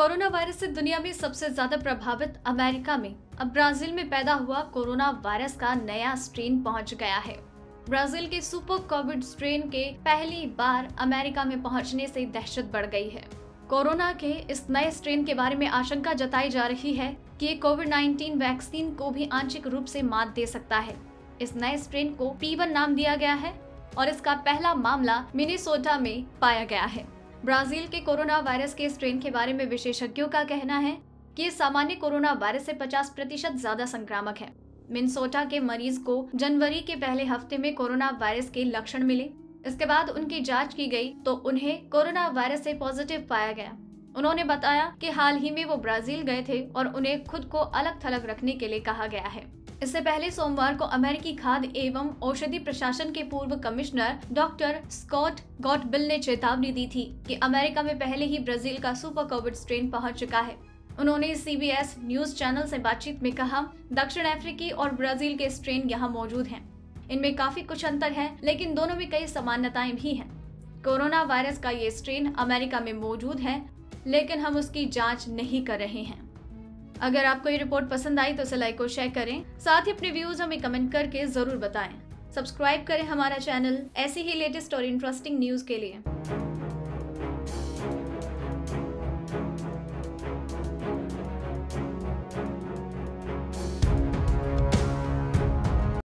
Corona virus से दुनिया में सबसे ज़्यादा प्रभावित अमेरिका में अब ब्राज़ील में पैदा हुआ कोरोना वायरस का नया स्ट्रेन पहुँच गया है। ब्राज़ील के सुपर कोविड स्ट्रेन के पहली बार अमेरिका में पहुँचने से दहशत बढ़ गई है। कोरोना के इस नए स्ट्रेन के बारे में आशंका जताई जा रही है कि ये कोविड 19 वैक्सीन को भी आंशिक रूप से मात दे सकता है। इस नए स्ट्रेन को पी नाम दिया गया है और इसका पहला मामला मिनीसोटा में पाया गया है। ब्राज़ील के कोरोना वायरस के स्ट्रेन के बारे में विशेषज्ञों का कहना है कि ये सामान्य कोरोना वायरस से 50 प्रतिशत ज़्यादा संक्रामक है। मिनसोटा के मरीज़ को जनवरी के पहले हफ़्ते में कोरोना वायरस के लक्षण मिले। इसके बाद उनकी जाँच की गई तो उन्हें कोरोना वायरस से पॉजिटिव पाया गया। उन्होंने बताया कि हाल ही में वो ब्राज़ील गए थे और उन्हें खुद को अलग थलग रखने के लिए कहा गया है। इससे पहले सोमवार को अमेरिकी खाद्य एवं औषधि प्रशासन के पूर्व कमिश्नर डॉक्टर स्कॉट गॉटबिल ने चेतावनी दी थी कि अमेरिका में पहले ही ब्राज़ील का सुपर कोविड स्ट्रेन पहुँच चुका है। उन्होंने सीबीएस न्यूज़ चैनल से बातचीत में कहा, दक्षिण अफ्रीकी और ब्राज़ील के स्ट्रेन यहाँ मौजूद हैं। इनमें काफ़ी कुछ अंतर है, लेकिन दोनों में कई समानताएँ भी हैं। कोरोना वायरस का ये स्ट्रेन अमेरिका में मौजूद है, लेकिन हम उसकी जाँच नहीं कर रहे हैं। अगर आपको ये रिपोर्ट पसंद आई तो इसे लाइक और शेयर करें। साथ ही अपने व्यूज़ हमें कमेंट करके ज़रूर बताएँ। सब्सक्राइब करें हमारा चैनल ऐसी ही लेटेस्ट और इंटरेस्टिंग न्यूज़ के लिए।